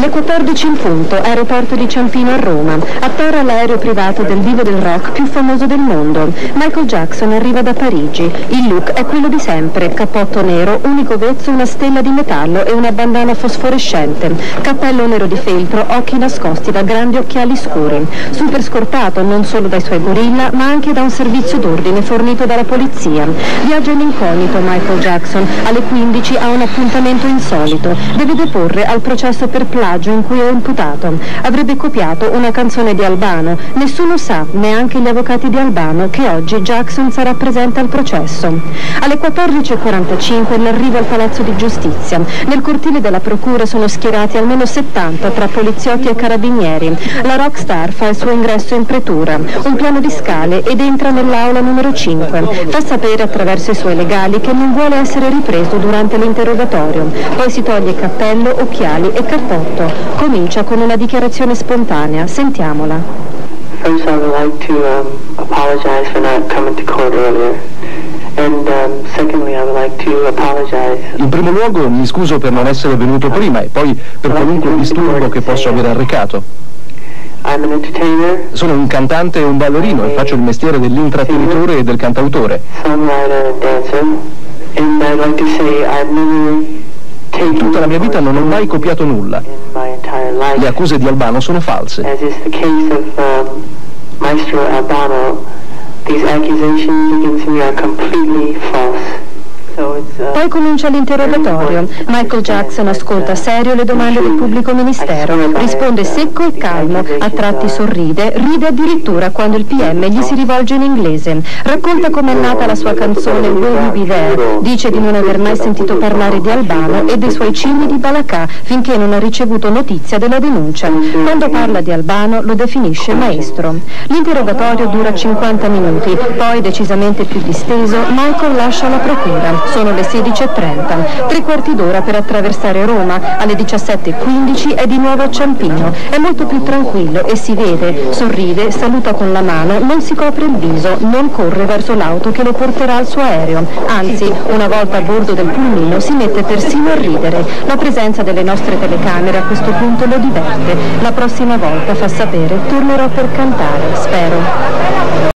Le 14 in punto, aeroporto di Ciampino a Roma. Atterra l'aereo privato del vivo del rock più famoso del mondo. Michael Jackson arriva da Parigi. Il look è quello di sempre, cappotto nero, unico vezzo, una stella di metallo e una bandana fosforescente. Cappello nero di feltro, occhi nascosti da grandi occhiali scuri. Super scortato non solo dai suoi gorilla, ma anche da un servizio d'ordine fornito dalla polizia. Viaggia in incognito Michael Jackson. Alle 15 ha un appuntamento insolito. Deve deporre al processo per plagio in cui è imputato. Avrebbe copiato una canzone di Albano. Nessuno sa, neanche gli avvocati di Albano, che oggi Jackson sarà presente al processo. Alle 14.45 l'arrivo al Palazzo di Giustizia. Nel cortile della Procura sono schierati almeno 70 tra poliziotti e carabinieri. La rockstar fa il suo ingresso in pretura. Un piano di scale ed entra nell'aula numero 5. Fa sapere attraverso i suoi legali che non vuole essere ripreso durante l'interrogatorio. Poi si toglie cappello, occhiali e cappotto. Comincia con una dichiarazione spontanea. Sentiamola. First, I would like to um, apologize for not coming to court earlier. And um, secondly, I would like to apologize. In primo luogo mi scuso per non essere venuto prima e poi per qualunque disturbo che posso aver arrecato. I'm an entertainer, Sono un cantante e un ballerino e faccio il mestiere dell'intrattenitore e del cantautore. In tutta la mia vita non ho mai copiato nulla. Le accuse di Albano sono false. Um, Maestro Albano, these accusations against me are completely false. Poi comincia l'interrogatorio. Michael Jackson ascolta serio le domande del pubblico ministero, risponde secco e calmo, a tratti sorride, ride addirittura quando il PM gli si rivolge in inglese. Racconta com'è nata la sua canzone Will You Be There, dice di non aver mai sentito parlare di Albano e dei suoi cigni di Balacà finché non ha ricevuto notizia della denuncia. Quando parla di Albano lo definisce maestro. L'interrogatorio dura 50 minuti, poi decisamente più disteso, Michael lascia la procura. Sono le 16.30, tre quarti d'ora per attraversare Roma, alle 17.15 è di nuovo a Ciampino. È molto più tranquillo e si vede, sorride, saluta con la mano, non si copre il viso, non corre verso l'auto che lo porterà al suo aereo. Anzi, una volta a bordo del pulmino si mette persino a ridere. La presenza delle nostre telecamere a questo punto lo diverte. La prossima volta, fa sapere, tornerò per cantare, spero.